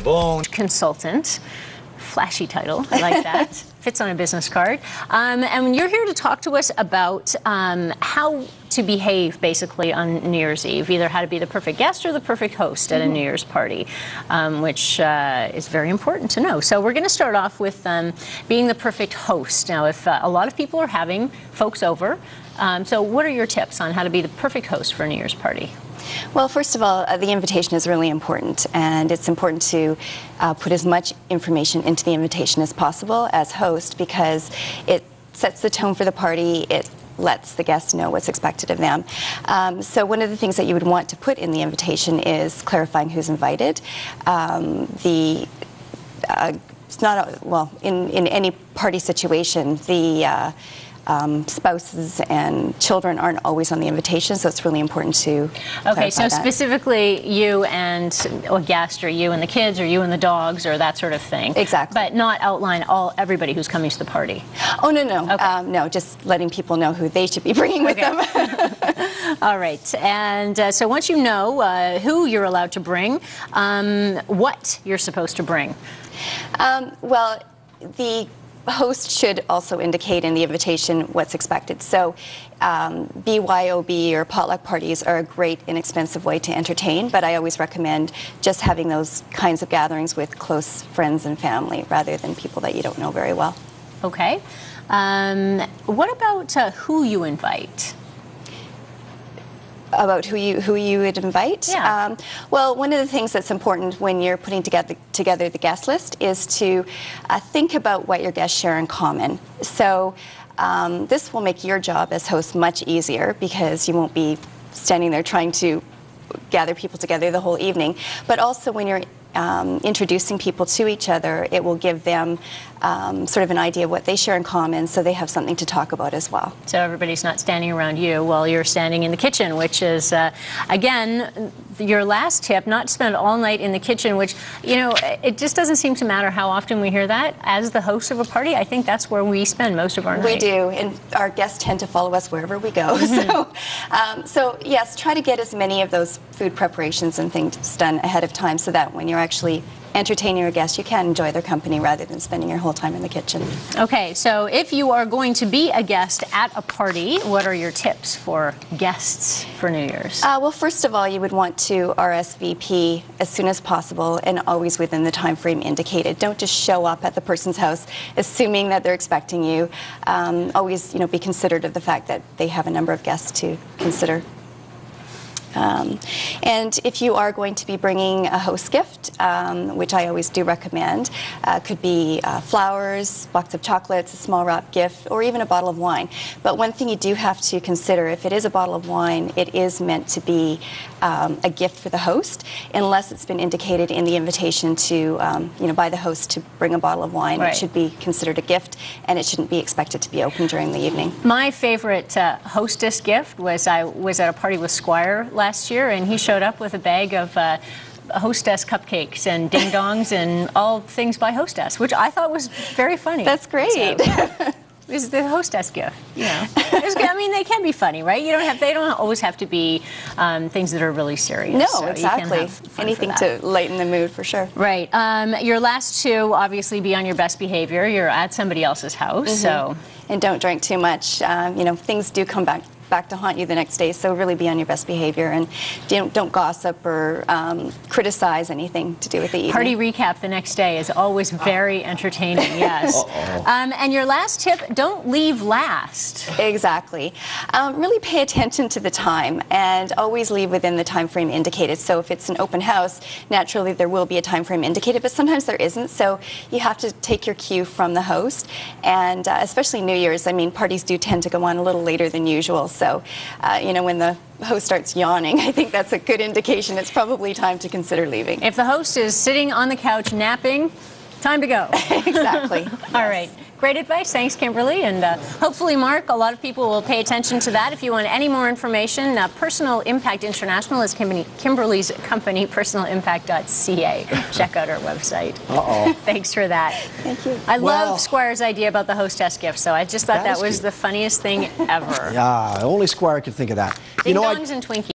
bone. consultant. Flashy title, I like that. Fits on a business card. Um, and you're here to talk to us about um, how to behave basically on New Year's Eve, either how to be the perfect guest or the perfect host at a New Year's party, um, which uh, is very important to know. So we're going to start off with um, being the perfect host. Now, if uh, a lot of people are having folks over, um, so what are your tips on how to be the perfect host for a New Year's party? Well, first of all, uh, the invitation is really important, and it's important to uh, put as much information into the invitation as possible as host because it sets the tone for the party. It lets the guests know what's expected of them. Um, so one of the things that you would want to put in the invitation is clarifying who's invited. Um, the uh, it's not a, well in in any party situation the uh, um, spouses and children aren't always on the invitation, so it's really important to. Okay, so that. specifically you and a guest, or you and the kids, or you and the dogs, or that sort of thing. Exactly. But not outline all everybody who's coming to the party. Oh no no Okay. um, no, just letting people know who they should be bringing with Okay. them. All right, and uh, so once you know uh, who you're allowed to bring, um, what you're supposed to bring. Um, well, the host should also indicate in the invitation what's expected. So, um, BYOB or potluck parties are a great, inexpensive way to entertain, but I always recommend just having those kinds of gatherings with close friends and family rather than people that you don't know very well. Okay. Um, what about uh, who you invite? About who you who you would invite. Yeah. Um, well, one of the things that's important when you're putting together together the guest list is to uh, think about what your guests share in common. So. Um, this will make your job as host much easier because you won't be standing there trying to gather people together the whole evening. But also, when you're um, introducing people to each other, it will give them um, sort of an idea of what they share in common so they have something to talk about as well. So everybody's not standing around you while you're standing in the kitchen, which is, uh, again, your last tip, not to spend all night in the kitchen, which, you know, it just doesn't seem to matter how often we hear that. As the host of a party, I think that's where we spend most of our night. We do, and our guests tend to follow us wherever we go. So, um, so yes, try to get as many of those food preparations and things done ahead of time, so that when you're actually entertaining your guests, you can enjoy their company rather than spending your whole time in the kitchen. Okay, so if you are going to be a guest at a party, what are your tips for guests for New Year's? Uh, well, first of all, you would want to RSVP as soon as possible and always within the time frame indicated. Don't just show up at the person's house assuming that they're expecting you. Um, always, you know, be considerate of the fact that they have a number of guests to consider. Um, and if you are going to be bringing a host gift, um, which I always do recommend, uh, could be uh, flowers, box of chocolates, a small wrap gift, or even a bottle of wine. But one thing you do have to consider, if it is a bottle of wine, it is meant to be um, a gift for the host, unless it's been indicated in the invitation to, um, you know, by the host to bring a bottle of wine. Right. It should be considered a gift, and it shouldn't be expected to be opened during the evening. My favorite uh, hostess gift was I was at a party with Squire last year, and he showed up with a bag of. Uh, Hostess cupcakes and ding dongs and all things by Hostess, which I thought was very funny. That's great. So, is the hostess gift. You know, I mean, they can be funny, right? You don't have. They don't always have to be um, things that are really serious. No, So exactly. Anything to lighten the mood for sure. Right. Um, your last two, obviously, be on your best behavior. You're at somebody else's house, Mm-hmm. so and don't drink too much. Um, you know, things do come back back to haunt you the next day, so really be on your best behavior and don't, don't gossip or um, criticize anything to do with the evening. party recap the next day is always very entertaining. Yes. Um, and your last tip: don't leave last. Exactly. Um, really pay attention to the time and always leave within the time frame indicated. So if it's an open house, naturally there will be a time frame indicated, but sometimes there isn't. So you have to take your cue from the host, and uh, especially New Year's. I mean, parties do tend to go on a little later than usual. So, uh, you know, when the host starts yawning, I think that's a good indication. It's probably time to consider leaving. If the host is sitting on the couch napping, time to go. exactly. All right. Great advice. Thanks, Kimberly. And uh, hopefully, Mark, a lot of people will pay attention to that. If you want any more information, uh, Personal Impact International is Kimberly, Kimberly's company, personalimpact.ca. Check out our website. Uh-oh. Thanks for that. Thank you. I Well- love Squire's idea about the hostess gift, so I just thought That that, is was cute. the funniest thing ever. Yeah, only Squire could think of that. Ding you know, I, and Twinkies.